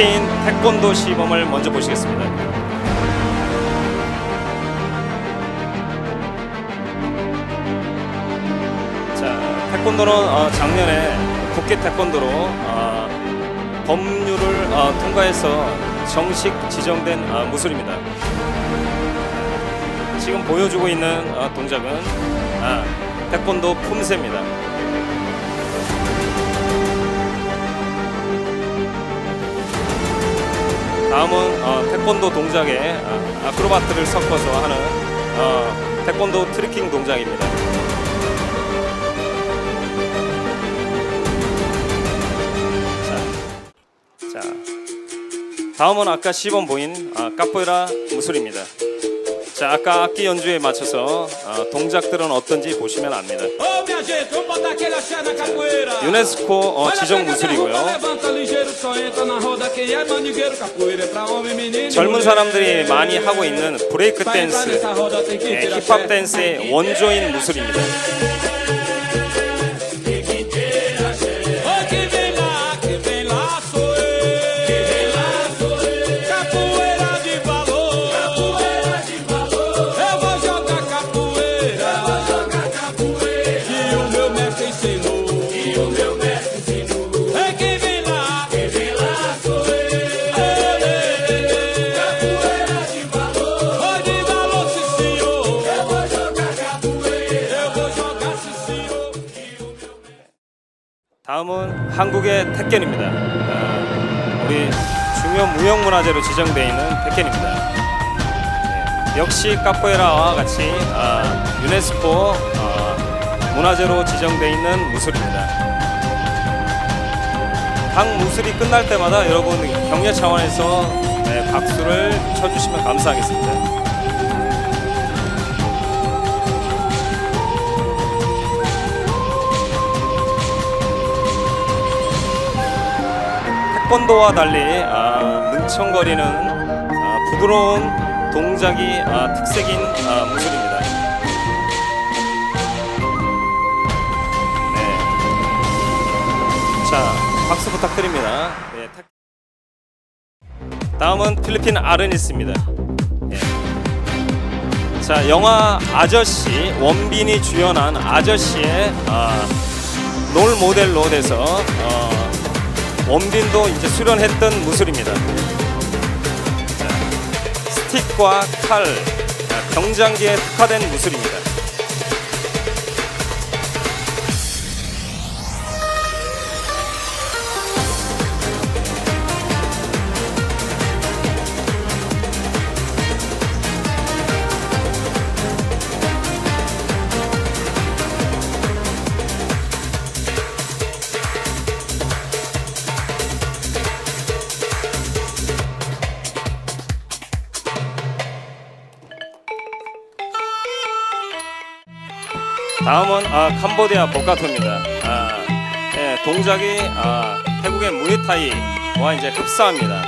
국계인 태권도 시범을 먼저 보시겠습니다. 자, 태권도는 어, 작년에 국계 태권도로 어, 법률을 어, 통과해서 정식 지정된 어, 무술입니다. 지금 보여주고 있는 어, 동작은 아, 태권도 품새입니다. 다음은 어, 태권도 동작에 아, 아크로바트를 섞어서 하는 어, 태권도 tricking 동작입니다. 자, 자, 다음은 아까 시범 보인 아, 카포에라 무술입니다. 자, 아까 악기 연주에 맞춰서 어, 동작들은 어떤지 보시면 압니다. 유네스코 어, 지정 무술이고요. E 젊은. 사람들이 많이 하고 있는 브레이크 댄스, 예, tirar 힙합. 댄스의 원조인 무술입니다. 다음은 한국의 택견입니다. 아, 우리 중요 무형문화재로 지정되어 있는 택견입니다. 네, 역시 카포에라와 같이 아, 유네스코 아, 문화재로 지정되어 있는 무술입니다. 각 무술이 끝날 때마다 여러분 격려 차원에서 네, 박수를 쳐주시면 감사하겠습니다. 태권도와 달리 아, 능청거리는 아, 부드러운 동작이 아, 특색인 아, 무술입니다. 네. 자, 박수 부탁드립니다. 네, 태- 다음은 필리핀 아르니스입니다. 예. 자, 영화 아저씨 원빈이 주연한 아저씨의 아, 롤 모델로 돼서 어, 원빈도 이제 수련했던 무술입니다. 자, 스틱과 칼, 자, 경장기에 특화된 무술입니다. 다음은 아, 캄보디아 보카토입니다. 아, 예, 동작이 아, 태국의 무에타이와 이제 흡사합니다.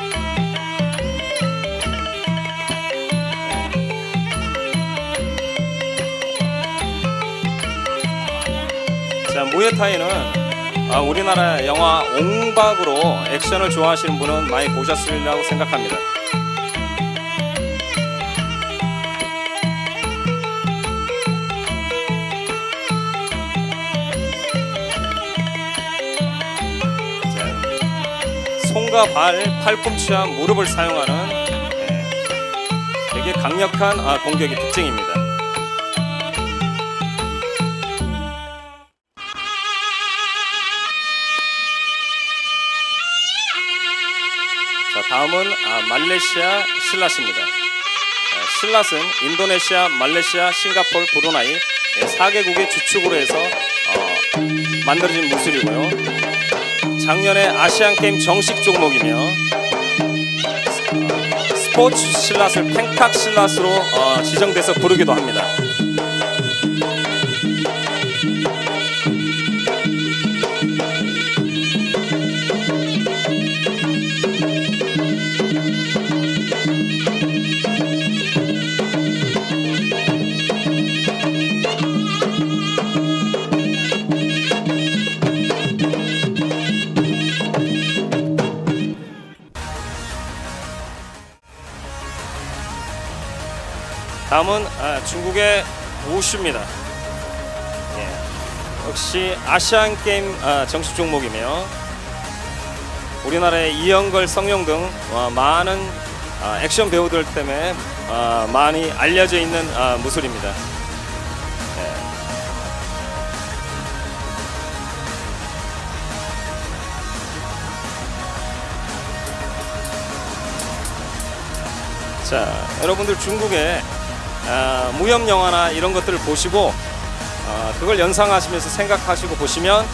자, 무에타이는 아, 우리나라 영화 옹박으로 액션을 좋아하시는 분은 많이 보셨으리라고 생각합니다. 손과 발, 팔꿈치와 무릎을 사용하는 예, 되게 강력한 아, 공격이 특징입니다. 자, 다음은 아, 말레이시아 실라스입니다. 아, 실라스는 인도네시아, 말레이시아, 싱가포르, 브루나이 4개국의 주축으로 해서 어, 만들어진 무술이고요. 작년에 아시안 게임 정식 종목이며 어, 스포츠 실라스를 팽탁 실라스로 어, 지정돼서 부르기도 합니다. 다음은 아, 중국의 우슈입니다. 예. 역시 아시안 게임 아, 정식 종목이며 우리나라의 이영걸, 성룡 등 어, 많은 아, 액션 배우들 때문에 아, 많이 알려져 있는 아, 무술입니다. 예. 자, 여러분들 중국의 아, 무협 영화나 이런 것들을 보시고 아, 그걸 연상하시면서 생각하시고 보시면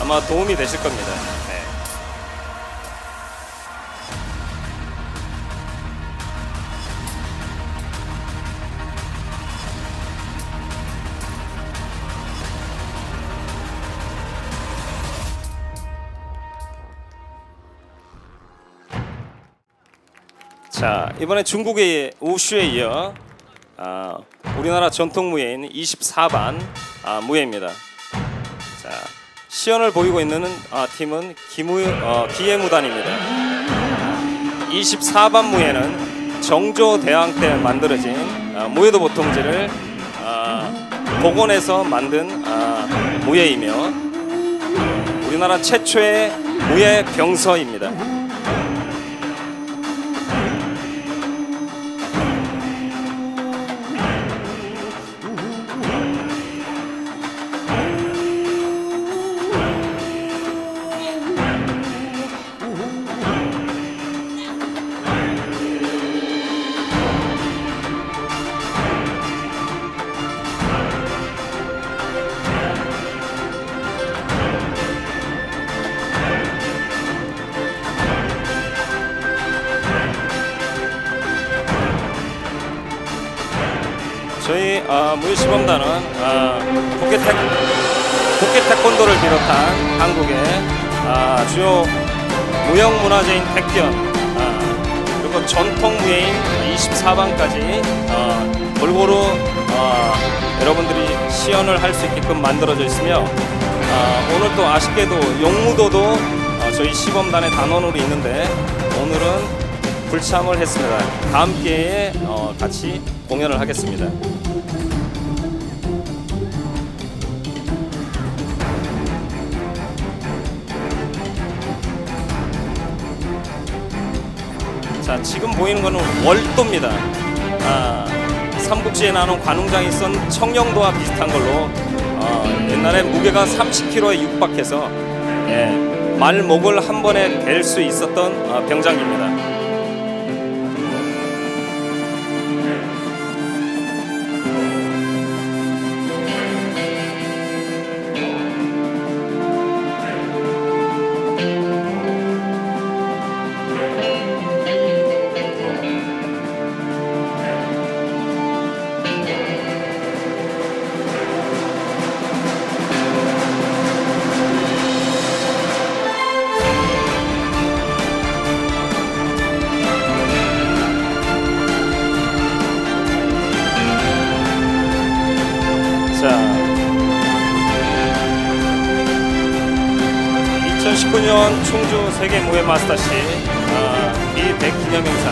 아마 도움이 되실 겁니다. 네. 자 이번에 중국의 우슈에 이어 아, 우리나라 전통 무예인 24반 아, 무예입니다. 자 시연을 보이고 있는 아, 팀은 기무 어, 기예무단입니다. 24반 무예는 정조 대왕 때 만들어진 아, 무예도 보통지를 아, 복원해서 만든 아, 무예이며 우리나라 최초의 무예 병서입니다. 저희 어, 무예시범단은 어, 국계 태 국계 태권도를 비롯한 한국의 아, 주요 무형 문화재인 백견 아, 그리고 전통 무예인 24반까지 어, 골고루 어, 여러분들이 시연을 할 수 있게끔 만들어져 있으며 아, 오늘 또 아쉽게도 용무도도 어, 저희 시범단의 단원으로 있는데 오늘은 불참을 했습니다. 다음 기회에 어, 같이 공연을 하겠습니다. 자 지금 보이는 거는 월도입니다. 아, 삼국지에 나오는 관웅장이 있던 청령도와 비슷한 걸로 어, 옛날에 무게가 30kg에 육박해서 예, 말목을 한 번에 댈 수 있었던 어, 병장기입니다. 2019년 충주 세계 무예 마스터시 어, 이 100기념 행사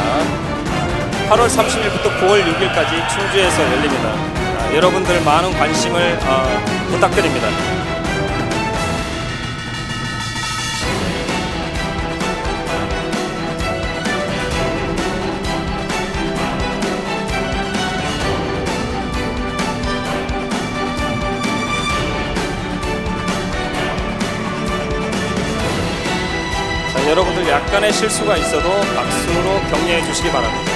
8월 30일부터 9월 6일까지 충주에서 열립니다. 아, 여러분들 많은 관심을 어, 부탁드립니다. 여러분들 약간의 실수가 있어도 박수로 격려해 주시기 바랍니다.